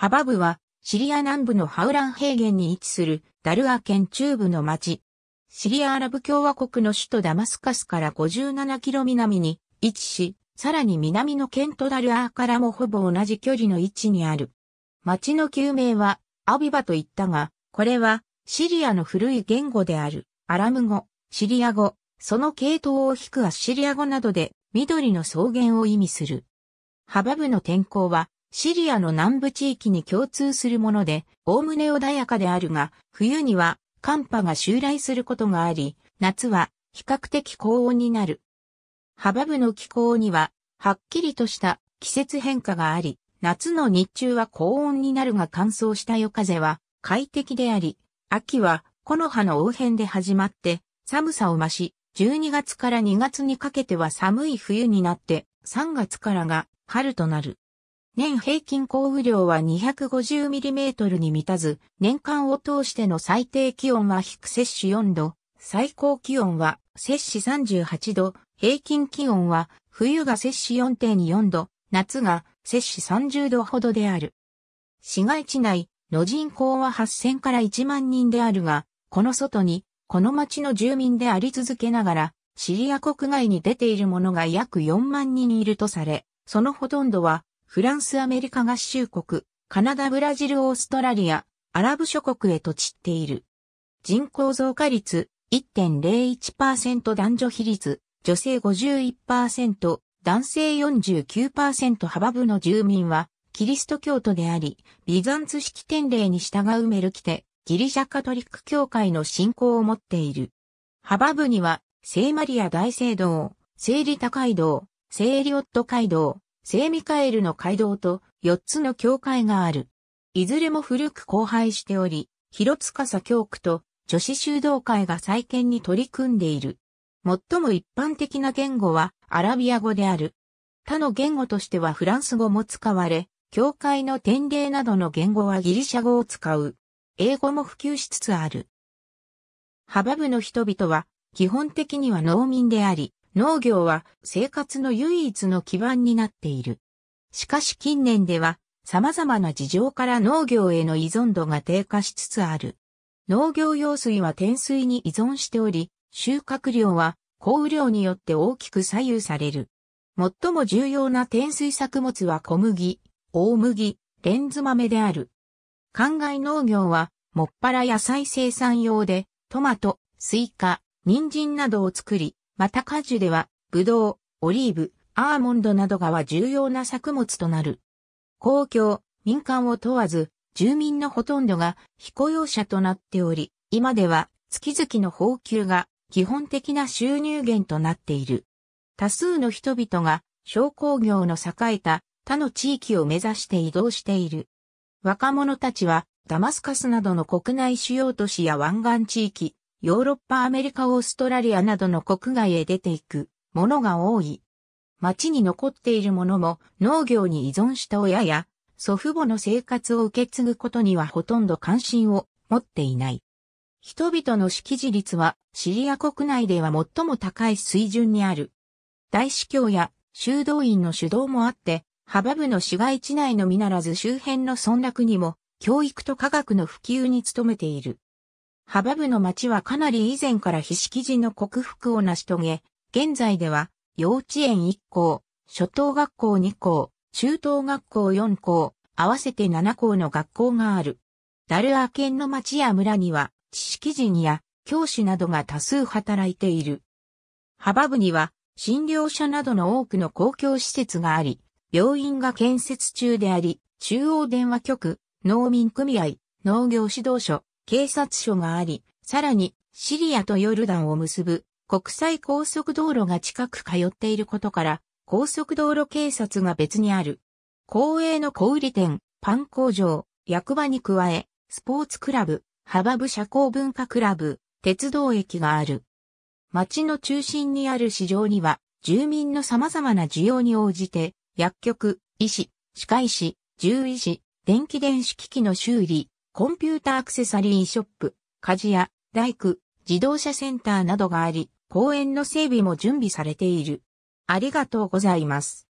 ハバブは、シリア南部のハウラン平原に位置するダルア県中部の町。シリアアラブ共和国の首都ダマスカスから57キロ南に位置し、さらに南のケントダルアーからもほぼ同じ距離の位置にある。町の旧名はアビバと言ったが、これはシリアの古い言語であるアラム語、シリア語、その系統を引くアッシリア語などで緑の草原を意味する。ハバブの天候はシリアの南部地域に共通するもので、おおむね穏やかであるが、冬には寒波が襲来することがあり、夏は比較的高温になる。ハバブの気候には、はっきりとした季節変化があり、夏の日中は高温になるが乾燥した夜風は快適であり、秋は木の葉の応変で始まって寒さを増し、12月から2月にかけては寒い冬になって3月からが春となる。年平均降雨量は 250mm に満たず、年間を通しての最低気温は低摂氏4度、最高気温は摂氏38度、平均気温は冬が摂氏4.4度、夏が摂氏30度ほどである。市街地内の人口は8000から1万人であるが、この外に、この町の住民であり続けながら、シリア国外に出ている者が約4万人いるとされ、そのほとんどはフランス、アメリカ合衆国、カナダ、ブラジル、オーストラリア、アラブ諸国へと散っている。人口増加率1.01%男女比率、女性51%、男性49%幅部の住民は、キリスト教徒であり、ビザンツ式典礼に従うメルキテ、ギリシャカトリック教会の信仰を持っている。幅部には、聖マリア大聖堂、聖リタ街道、聖リオット街道、聖ミカエルの街道と4つの教会がある。いずれも古く荒廃しており、広司教区と女子修道会が再建に取り組んでいる。最も一般的な言語はアラビア語である。他の言語としてはフランス語も使われ、教会の典礼などの言語はギリシャ語を使う。英語も普及しつつある。ハバブの人々は基本的には農民であり、農業は生活の唯一の基盤になっている。しかし近年では様々な事情から農業への依存度が低下しつつある。農業用水は天水に依存しており、収穫量は降雨量によって大きく左右される。最も重要な天水作物は小麦、大麦、レンズ豆である。灌漑農業は、もっぱら野菜生産用で、トマト、スイカ、人参などを作り、また果樹では、ブドウ、オリーブ、アーモンドなどがは重要な作物となる。公共、民間を問わず、住民のほとんどが非雇用者となっており、今では月々の報給が基本的な収入源となっている。多数の人々が商工業の栄えた他の地域を目指して移動している。若者たちはダマスカスなどの国内主要都市や湾岸地域、ヨーロッパ、アメリカ、オーストラリアなどの国外へ出ていくものが多い。町に残っているものも農業に依存した親や祖父母の生活を受け継ぐことにはほとんど関心を持っていない。人々の識字率はシリア国内では最も高い水準にある。大司教や修道院の主導もあって、ハバブの市街地内のみならず周辺の村落にも教育と科学の普及に努めている。ハバブの町はかなり以前から非識字の克服を成し遂げ、現在では幼稚園1校、初等学校2校、中等学校4校、合わせて7校の学校がある。ダルアー県の町や村には知識人や教師などが多数働いている。ハバブには診療所などの多くの公共施設があり、病院が建設中であり、中央電話局、農民組合、農業指導所、警察署があり、さらにシリアとヨルダンを結ぶ国際高速道路が近く通っていることから、高速道路警察が別にある。公営の小売店、パン工場、役場に加え、スポーツクラブ、幅部社交文化クラブ、鉄道駅がある。町の中心にある市場には、住民の様々な需要に応じて、薬局、医師、歯科医師、獣医師、電気電子機器の修理、コンピューターアクセサリーショップ、鍛冶屋、大工、自動車センターなどがあり、公園の整備も準備されている。ありがとうございます。